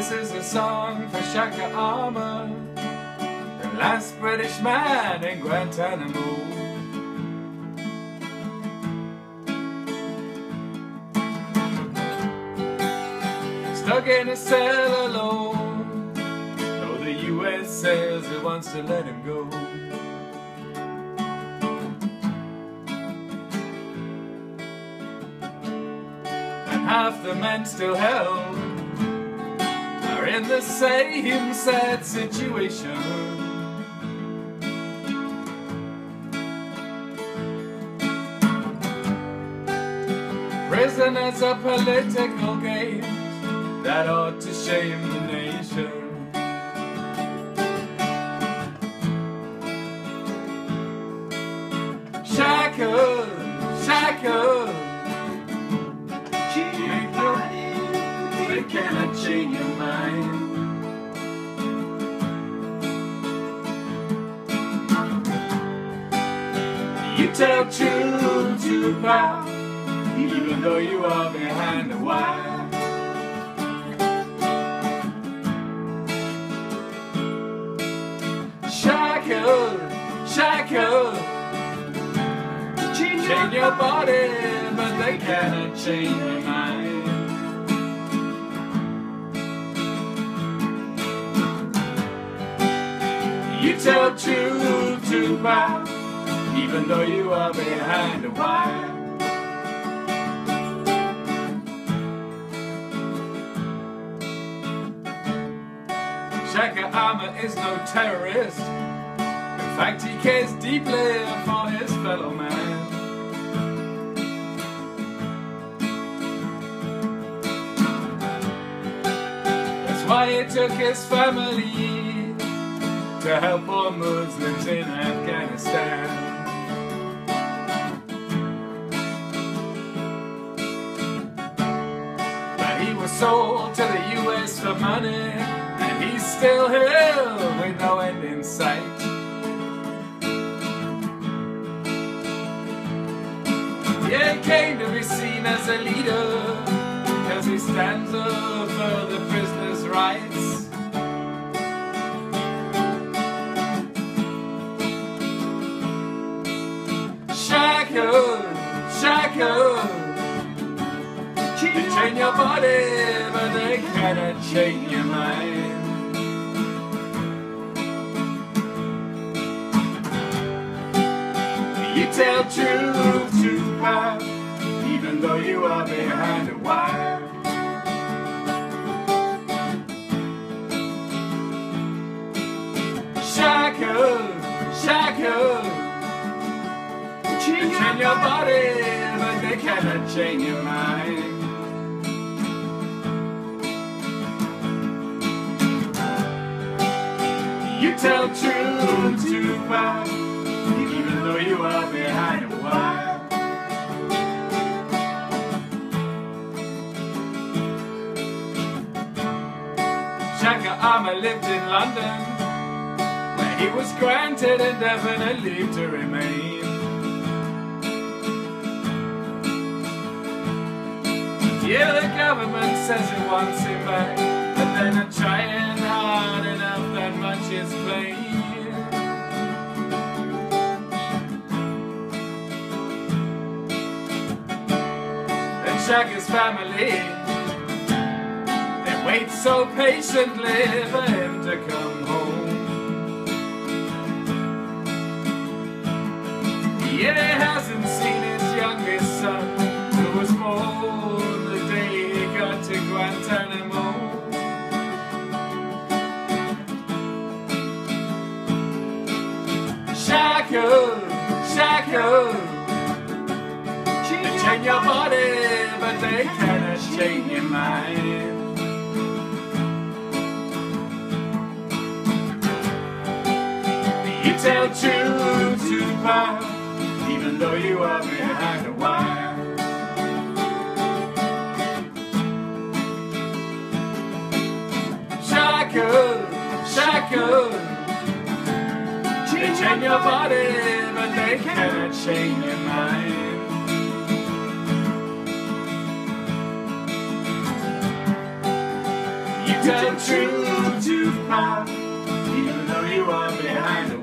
This is a song for Shaker Aamer, the last British man in Guantanamo. Stuck in a cell alone, though the US says it wants to let him go. And half the men still held in the same sad situation. Prison is a political game that ought to shame they cannot change your mind. You tell truth to power, even though you are behind the wire. Shackled, shackled. Change your body, but they cannot change your mind. You tell truth to power, even though you are behind a wire. Shaker Aamer is no terrorist. In fact, he cares deeply for his fellow man. That's why he took his family to help poor Muslims in Afghanistan. But he was sold to the US for money, and he's still here with no end in sight. Yeah, he came to be seen as a leader, because he stands up for the prisoners' rights. Shackled, shackled. They change your body, but they cannot change your mind. You tell truth to power, even though you are They change your body, but they cannot change your mind. You tell truth to power, even though you are behind a wire. Shaker Aamer lived in London, where he was granted indefinite leave to remain. Yeah, the government says it wants him back, but they're not trying hard enough, that much is plain. And Shaker's family, they wait so patiently for him to come Guantanamo. Shackled, shackled. They change your body, but they cannot change your mind. You tell truth to power, even though you are behind a wire. Shackled, shackled. They change your body, but they cannot change your mind. You so true to fall, even though you are behind